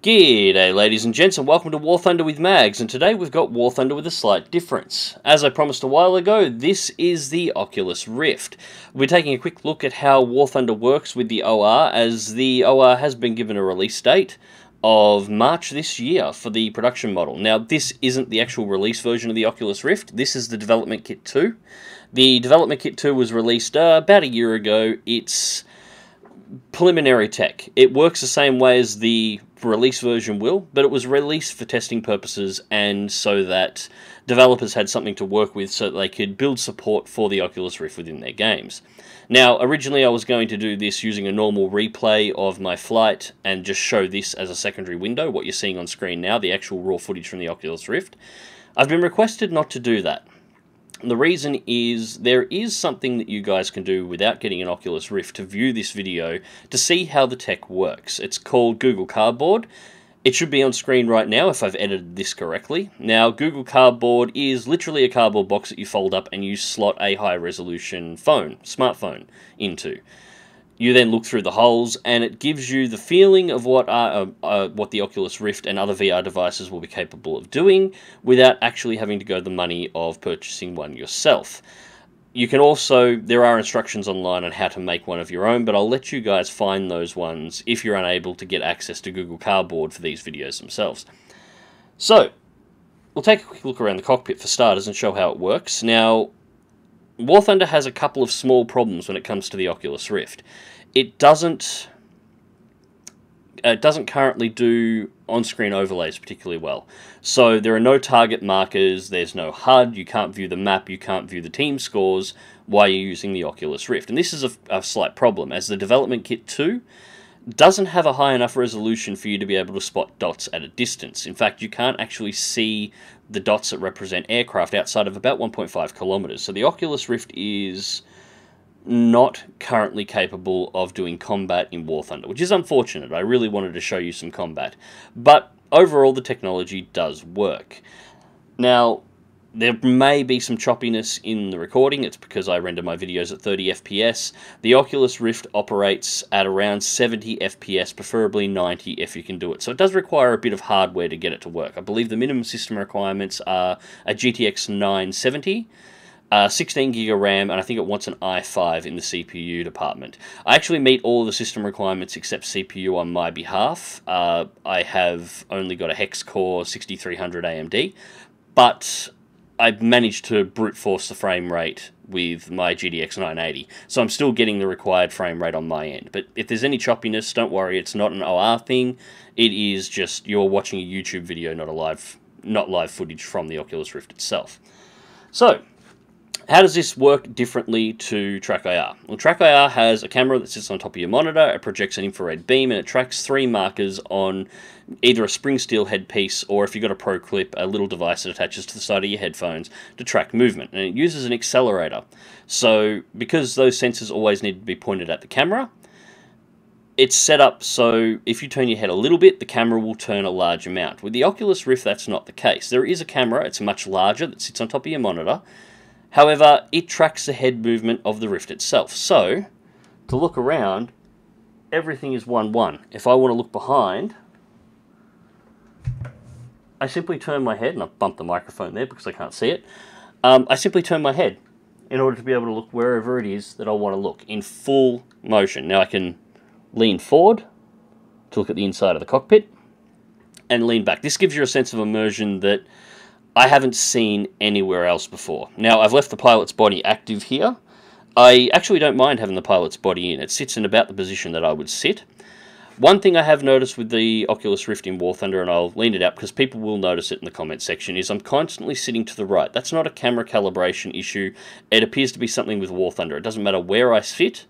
G'day ladies and gents and welcome to War Thunder with Mags and today we've got War Thunder with a slight difference. As I promised a while ago, this is the Oculus Rift. We're taking a quick look at how War Thunder works with the OR as the OR has been given a release date of March this year for the production model. Now this isn't the actual release version of the Oculus Rift, this is the development kit 2. The development kit 2 was released uh, about a year ago. It's preliminary tech. It works the same way as the release version will, but it was released for testing purposes and so that developers had something to work with so that they could build support for the Oculus Rift within their games. Now, originally I was going to do this using a normal replay of my flight and just show this as a secondary window, what you're seeing on screen now, the actual raw footage from the Oculus Rift. I've been requested not to do that. The reason is there is something that you guys can do without getting an Oculus Rift to view this video to see how the tech works. It's called Google Cardboard. It should be on screen right now if I've edited this correctly. Now, Google Cardboard is literally a cardboard box that you fold up and you slot a high resolution phone, smartphone, into. You then look through the holes, and it gives you the feeling of what uh, uh, what the Oculus Rift and other VR devices will be capable of doing, without actually having to go the money of purchasing one yourself. You can also there are instructions online on how to make one of your own, but I'll let you guys find those ones if you're unable to get access to Google Cardboard for these videos themselves. So, we'll take a quick look around the cockpit for starters and show how it works. Now, War Thunder has a couple of small problems when it comes to the Oculus Rift. It doesn't uh, it doesn't currently do on-screen overlays particularly well. So there are no target markers, there's no HUD, you can't view the map, you can't view the team scores while you're using the Oculus Rift. And this is a, a slight problem, as the development kit 2 doesn't have a high enough resolution for you to be able to spot dots at a distance. In fact, you can't actually see the dots that represent aircraft outside of about 1.5 kilometers. So the Oculus Rift is not currently capable of doing combat in War Thunder, which is unfortunate. I really wanted to show you some combat. But overall, the technology does work. Now, there may be some choppiness in the recording. It's because I render my videos at 30 FPS. The Oculus Rift operates at around 70 FPS, preferably 90 if you can do it. So it does require a bit of hardware to get it to work. I believe the minimum system requirements are a GTX 970, uh, 16 gig of RAM, and I think it wants an i5 in the CPU department. I actually meet all the system requirements except CPU on my behalf. Uh, I have only got a hex core 6300 AMD, but I've managed to brute force the frame rate with my GTX 980, so I'm still getting the required frame rate on my end. But if there's any choppiness, don't worry, it's not an OR thing. It is just you're watching a YouTube video, not a live, not live footage from the Oculus Rift itself. So, how does this work differently to TrackIR? Well, TrackIR has a camera that sits on top of your monitor, it projects an infrared beam, and it tracks three markers on either a spring steel headpiece or if you've got a Pro Clip, a little device that attaches to the side of your headphones to track movement. And it uses an accelerator. So, because those sensors always need to be pointed at the camera, it's set up so if you turn your head a little bit, the camera will turn a large amount. With the Oculus Rift, that's not the case. There is a camera, it's much larger, that sits on top of your monitor, However, it tracks the head movement of the Rift itself. So, to look around, everything is 1-1. If I want to look behind, I simply turn my head, and I've bumped the microphone there because I can't see it. Um, I simply turn my head in order to be able to look wherever it is that I want to look in full motion. Now I can lean forward to look at the inside of the cockpit and lean back. This gives you a sense of immersion that I haven't seen anywhere else before. Now, I've left the pilot's body active here. I actually don't mind having the pilot's body in. It sits in about the position that I would sit. One thing I have noticed with the Oculus Rift in War Thunder, and I'll lean it out because people will notice it in the comment section, is I'm constantly sitting to the right. That's not a camera calibration issue. It appears to be something with War Thunder. It doesn't matter where I sit.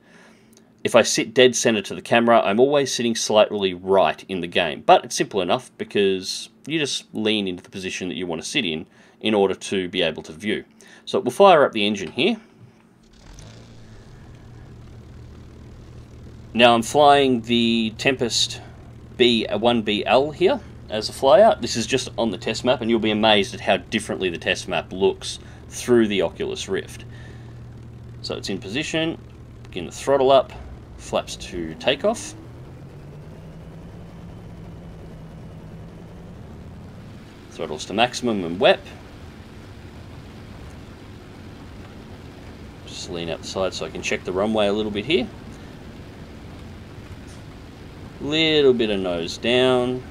If I sit dead center to the camera, I'm always sitting slightly right in the game. But it's simple enough because you just lean into the position that you want to sit in in order to be able to view. So we'll fire up the engine here. Now I'm flying the Tempest B1BL here as a flyout. This is just on the test map and you'll be amazed at how differently the test map looks through the Oculus Rift. So it's in position, begin the throttle up, flaps to takeoff. Throttles to maximum and WEP. Just lean out the side so I can check the runway a little bit here. Little bit of nose down.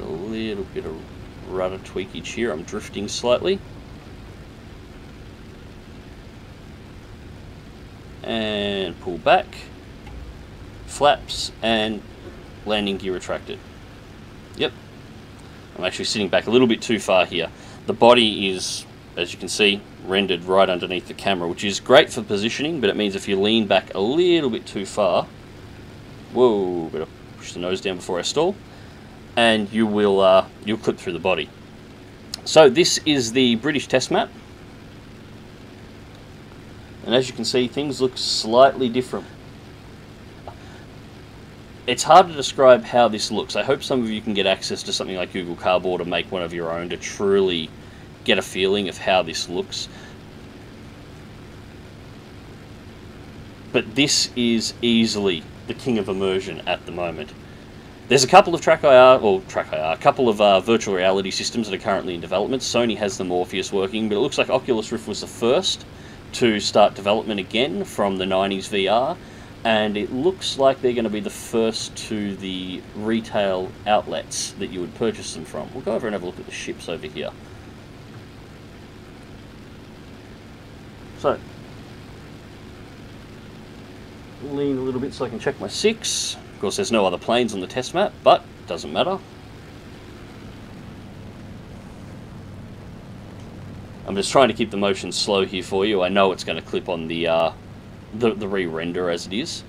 A little bit of rudder tweakage here. I'm drifting slightly. And pull back. Flaps and landing gear retracted. Yep. I'm actually sitting back a little bit too far here. The body is, as you can see, rendered right underneath the camera, which is great for positioning, but it means if you lean back a little bit too far, whoa, better push the nose down before I stall, and you will uh, you'll clip through the body. So this is the British test map. And as you can see, things look slightly different. It's hard to describe how this looks. I hope some of you can get access to something like Google Cardboard or make one of your own to truly get a feeling of how this looks. But this is easily the king of immersion at the moment. There's a couple of TrackIR, or TrackIR, a couple of uh, virtual reality systems that are currently in development. Sony has the Morpheus working, but it looks like Oculus Rift was the first to start development again from the 90s VR, and it looks like they're going to be the first to the retail outlets that you would purchase them from. We'll go over and have a look at the ships over here. So, lean a little bit so I can check my six. Of course, there's no other planes on the test map, but it doesn't matter. I'm just trying to keep the motion slow here for you. I know it's going to clip on the uh, the, the re-render as it is.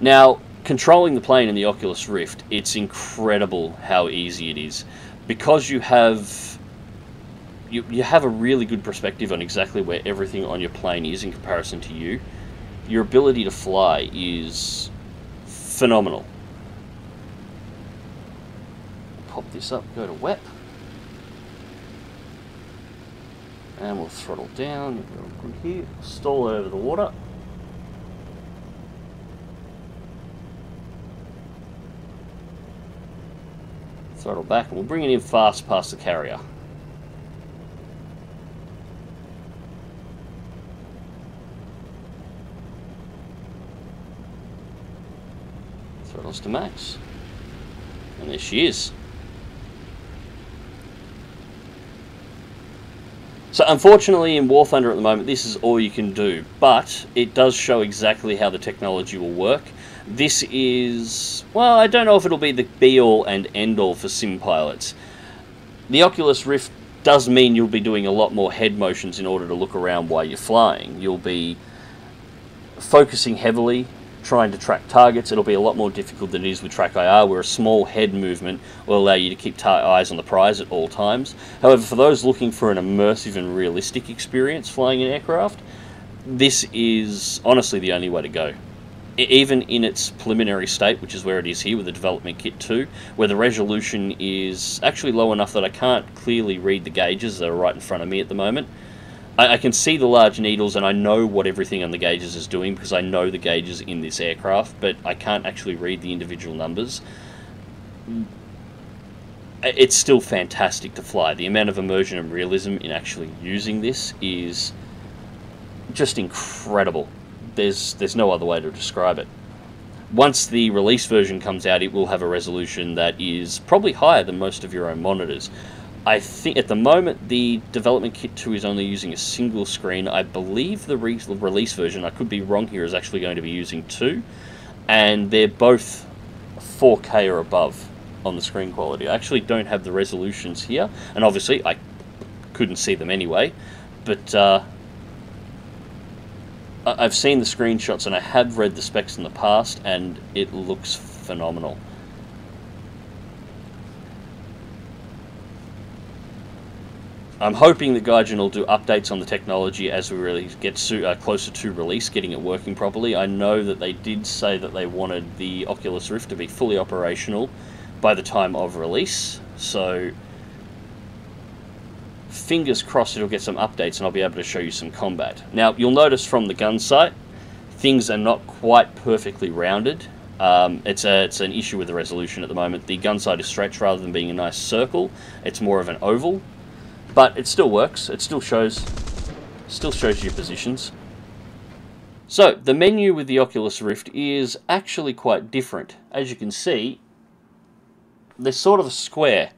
Now, controlling the plane in the Oculus Rift, it's incredible how easy it is. Because you have you, you have a really good perspective on exactly where everything on your plane is in comparison to you, your ability to fly is phenomenal. Pop this up, go to WEP. And we'll throttle down, good here, stall over the water. Throttle back and we'll bring it in fast past the carrier. To max. And there she is. So unfortunately in War Thunder at the moment this is all you can do, but it does show exactly how the technology will work. This is, well I don't know if it'll be the be all and end all for sim pilots. The Oculus Rift does mean you'll be doing a lot more head motions in order to look around while you're flying. You'll be focusing heavily trying to track targets, it'll be a lot more difficult than it is with TrackIR, where a small head movement will allow you to keep eyes on the prize at all times. However, for those looking for an immersive and realistic experience flying an aircraft, this is honestly the only way to go. Even in its preliminary state, which is where it is here with the development kit 2, where the resolution is actually low enough that I can't clearly read the gauges that are right in front of me at the moment, I, I, can see the large needles and I know what everything on the gauges is doing because I know the gauges in this aircraft, but I can't actually read the individual numbers. It's still fantastic to fly. The amount of immersion and realism in actually using this is just incredible. There's there's no other way to describe it. Once the release version comes out, it will have a resolution that is probably higher than most of your own monitors. I think at the moment the development kit 2 is only using a single screen. I believe the re release version, I could be wrong here, is actually going to be using two. And they're both 4K or above on the screen quality. I actually don't have the resolutions here, and obviously I couldn't see them anyway, but uh, I've seen the screenshots and I have read the specs in the past, and it looks phenomenal. I'm hoping that Gaijin will do updates on the technology as we really get uh, closer to release, getting it working properly. I know that they did say that they wanted the Oculus Rift to be fully operational by the time of release, so fingers crossed it'll get some updates and I'll be able to show you some combat. Now, you'll notice from the gun sight, things are not quite perfectly rounded. Um, it's a it's an issue with the resolution at the moment. The gun sight is stretched rather than being a nice circle. It's more of an oval, but it still works. It still shows still shows you positions. So the menu with the Oculus Rift is actually quite different. As you can see, there's sort of a square.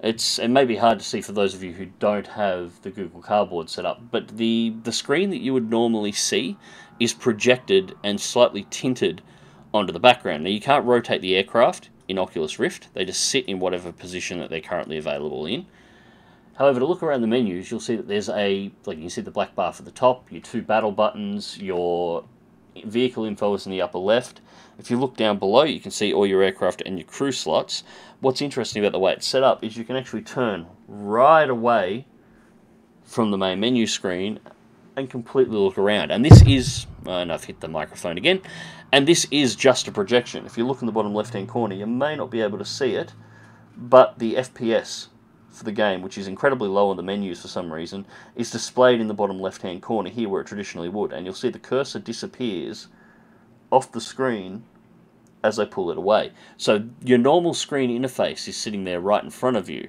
It's it may be hard to see for those of you who don't have the Google Cardboard set up, but the the screen that you would normally see is projected and slightly tinted onto the background. Now you can't rotate the aircraft in Oculus Rift. They just sit in whatever position that they're currently available in. However, to look around the menus, you'll see that there's a, like you see the black bar for the top, your two battle buttons, your vehicle info is in the upper left. If you look down below, you can see all your aircraft and your crew slots. What's interesting about the way it's set up is you can actually turn right away from the main menu screen and completely look around. And this is, uh, and I've hit the microphone again, and this is just a projection. If you look in the bottom left hand corner, you may not be able to see it, but the FPS for the game, which is incredibly low on the menus for some reason, is displayed in the bottom left hand corner here where it traditionally would. And you'll see the cursor disappears off the screen as I pull it away. So your normal screen interface is sitting there right in front of you,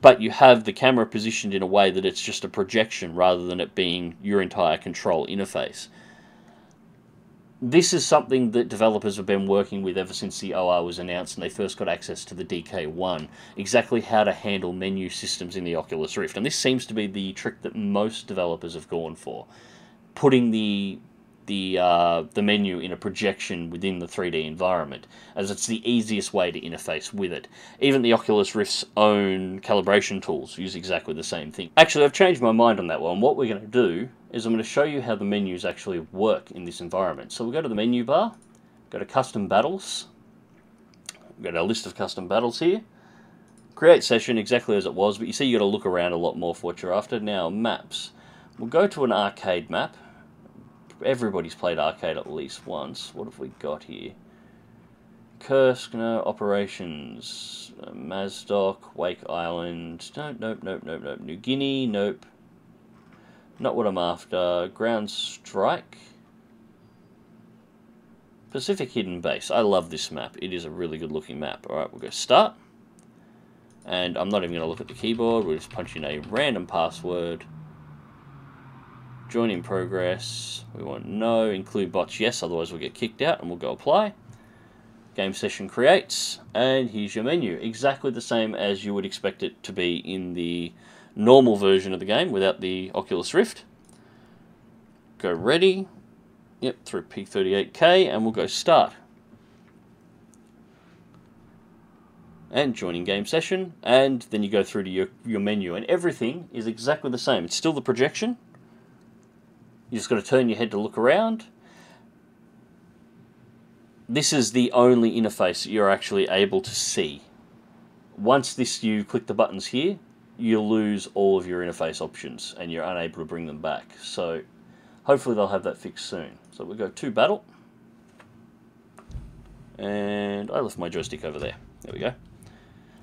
but you have the camera positioned in a way that it's just a projection rather than it being your entire control interface this is something that developers have been working with ever since the OR was announced and they first got access to the DK1, exactly how to handle menu systems in the Oculus Rift. And this seems to be the trick that most developers have gone for, putting the the uh, the menu in a projection within the 3D environment, as it's the easiest way to interface with it. Even the Oculus Rift's own calibration tools use exactly the same thing. Actually, I've changed my mind on that one. What we're going to do is I'm going to show you how the menus actually work in this environment. So we'll go to the menu bar, go to custom battles, we've got a list of custom battles here. Create session exactly as it was, but you see you've got to look around a lot more for what you're after. Now maps. We'll go to an arcade map everybody's played arcade at least once. What have we got here? Kursk, no. Operations. Uh, Mozdok, Wake Island. Nope, nope, nope, nope, nope. New Guinea, nope. Not what I'm after. Ground Strike. Pacific Hidden Base. I love this map. It is a really good looking map. Alright, we'll go start. And I'm not even going to look at the keyboard. We'll just punch in a random password. Join in progress. We want no. Include bots yes, otherwise we'll get kicked out and we'll go apply. Game session creates, and here's your menu. Exactly the same as you would expect it to be in the normal version of the game without the Oculus Rift. Go ready. Yep, through P38K, and we'll go start. and joining game session and then you go through to your, your menu and everything is exactly the same. It's still the projection, you just got to turn your head to look around. This is the only interface that you're actually able to see. Once this you click the buttons here, you'll lose all of your interface options and you're unable to bring them back. So hopefully they'll have that fixed soon. So we'll go to battle. And I left my joystick over there. There we go.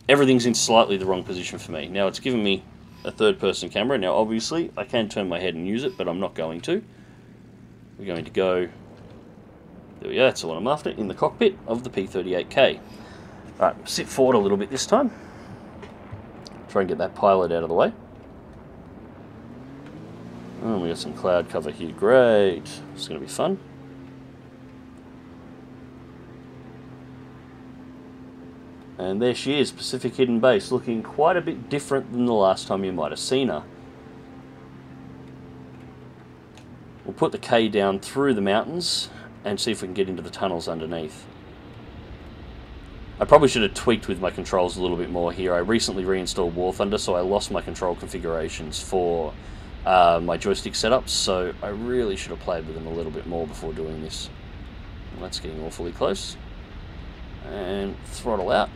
Everything's in slightly the wrong position for me. Now it's given me a third person camera. Now obviously I can turn my head and use it, but I'm not going to. We're going to go, there we go, that's the one I'm after, in the cockpit of the P-38K. Alright, sit forward a little bit this time. Try and get that pilot out of the way. Oh, we got some cloud cover here, great. It's going to be fun. And there she is, Pacific Hidden Base, looking quite a bit different than the last time you might have seen her. We'll put the K down through the mountains and see if we can get into the tunnels underneath. I probably should have tweaked with my controls a little bit more here. I recently reinstalled War Thunder, so I lost my control configurations for uh, my joystick setups, so I really should have played with them a little bit more before doing this. Well, that's getting awfully close. And throttle out.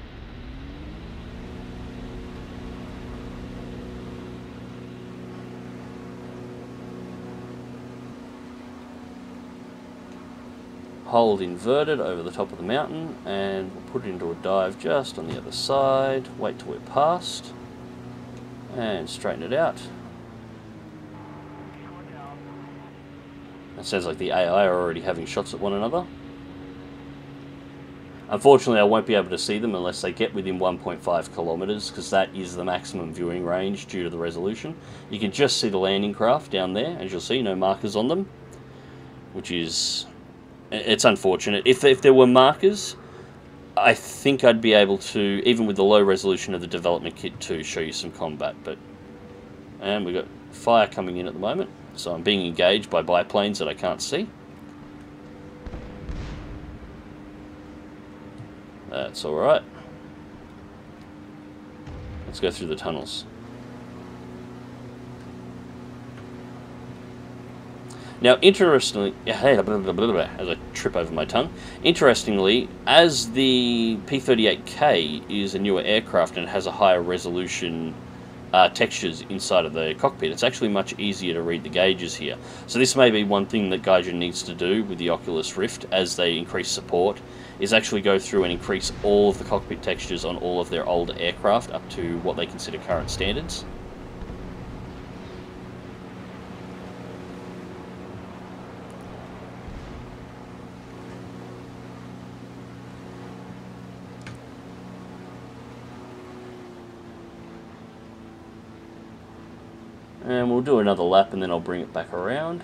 Hold inverted over the top of the mountain and we'll put it into a dive just on the other side, wait till we're past and straighten it out. It sounds like the AI are already having shots at one another. Unfortunately, I won't be able to see them unless they get within 1.5 kilometres, because that is the maximum viewing range due to the resolution. You can just see the landing craft down there, as you'll see, no markers on them, which is... it's unfortunate. If, if there were markers, I think I'd be able to, even with the low resolution of the development kit, to show you some combat, but... And we've got fire coming in at the moment, so I'm being engaged by biplanes that I can't see. That's alright. Let's go through the tunnels. Now, interestingly, as I trip over my tongue, interestingly, as the P-38K is a newer aircraft and has a higher resolution uh, textures inside of the cockpit, it's actually much easier to read the gauges here. So this may be one thing that Gaijin needs to do with the Oculus Rift as they increase support is actually go through and increase all of the cockpit textures on all of their older aircraft up to what they consider current standards. And we'll do another lap and then I'll bring it back around.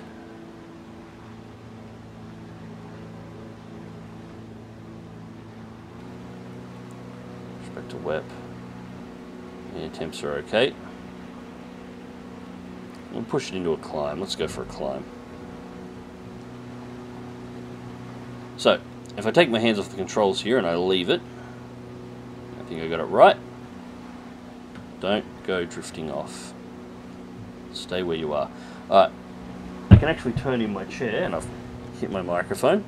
Back to whip. Yeah, temps are okay. We'll push it into a climb. Let's go for a climb. So, if I take my hands off the controls here and I leave it, I think I got it right. Don't go drifting off. Stay where you are. Alright, I can actually turn in my chair and I've hit my microphone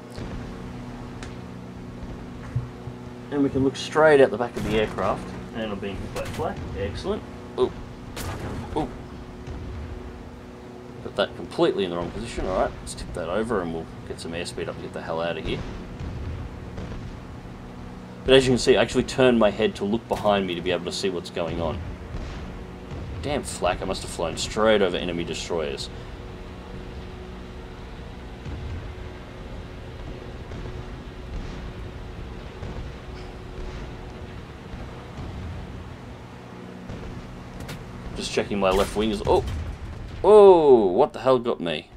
and we can look straight at the back of the aircraft and I'm being hit by flak. Excellent. Oh, oh. Put that completely in the wrong position. Alright, let's tip that over and we'll get some airspeed up and get the hell out of here. But as you can see, I actually turned my head to look behind me to be able to see what's going on. Damn flak, I must have flown straight over enemy destroyers. Just checking my left wing is... Oh! Oh! What the hell got me?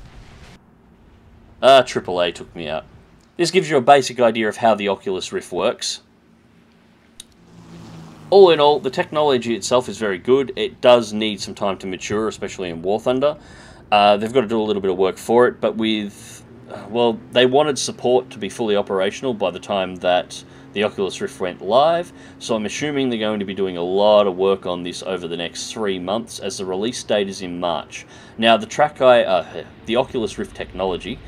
Ah, AAA took me out. This gives you a basic idea of how the Oculus Rift works. All in all, the technology itself is very good. It does need some time to mature, especially in War Thunder. Uh, they've got to do a little bit of work for it, but with... Well, they wanted support to be fully operational by the time that the Oculus Rift went live, so I'm assuming they're going to be doing a lot of work on this over the next three months, as the release date is in March. Now, the Track I, uh, the Oculus Rift technology,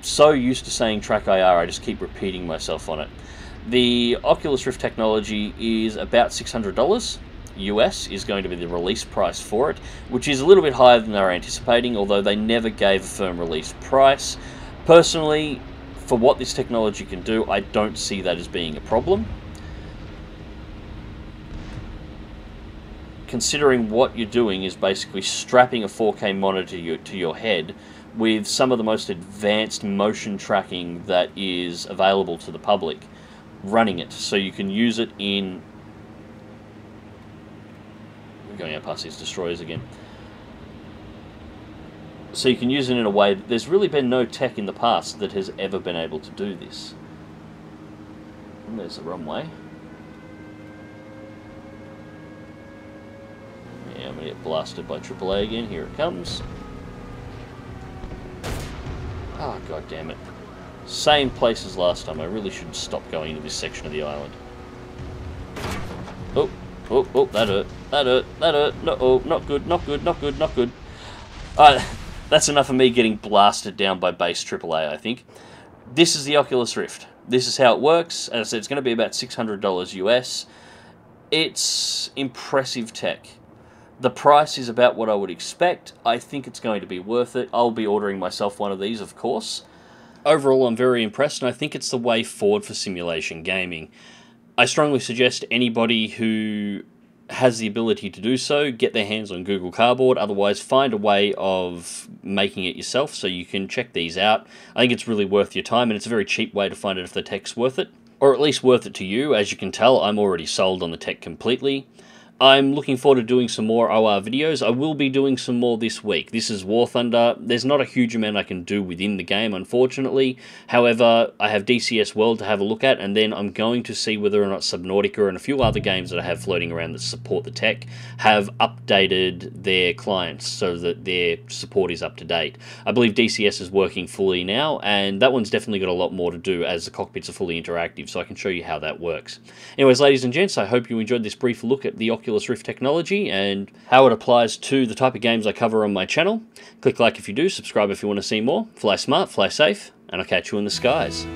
so used to saying Track IR, I just keep repeating myself on it. The Oculus Rift technology is about $600. US is going to be the release price for it, which is a little bit higher than they were anticipating, although they never gave a firm release price. Personally, for what this technology can do, I don't see that as being a problem. Considering what you're doing is basically strapping a 4K monitor to your head with some of the most advanced motion tracking that is available to the public running it so you can use it in we're going out past these destroyers again so you can use it in a way that there's really been no tech in the past that has ever been able to do this. And there's the runway. Yeah, I'm to get blasted by AAA again. Here it comes. Oh, god damn it. Same place as last time. I really should stop going into this section of the island. Oh, oh, oh, that hurt. That hurt. That hurt. No, oh, not good, not good, not good, not good. Alright that's enough of me getting blasted down by base AAA, I think. This is the Oculus Rift. This is how it works. As I said, it's going to be about $600 US. It's impressive tech. The price is about what I would expect. I think it's going to be worth it. I'll be ordering myself one of these, of course. Overall, I'm very impressed, and I think it's the way forward for simulation gaming. I strongly suggest anybody who has the ability to do so, get their hands on Google Cardboard. Otherwise, find a way of making it yourself so you can check these out. I think it's really worth your time, and it's a very cheap way to find out if the tech's worth it. or at least worth it to you. As you can tell, I'm already sold on the tech completely. I'm looking forward to doing some more OR videos. I will be doing some more this week. This is War Thunder. There's not a huge amount I can do within the game, unfortunately. However, I have DCS World to have a look at, and then I'm going to see whether or not Subnautica and a few other games that I have floating around that support the tech have updated their clients so that their support is up to date. I believe DCS is working fully now, and that one's definitely got a lot more to do as the cockpits are fully interactive, so I can show you how that works. Anyways, ladies and gents, I hope you enjoyed this brief look at the Oculus Rift technology and how it applies to the type of games I cover on my channel. Click like if you do, subscribe if you want to see more. Fly smart, fly safe, and I'll catch you in the skies.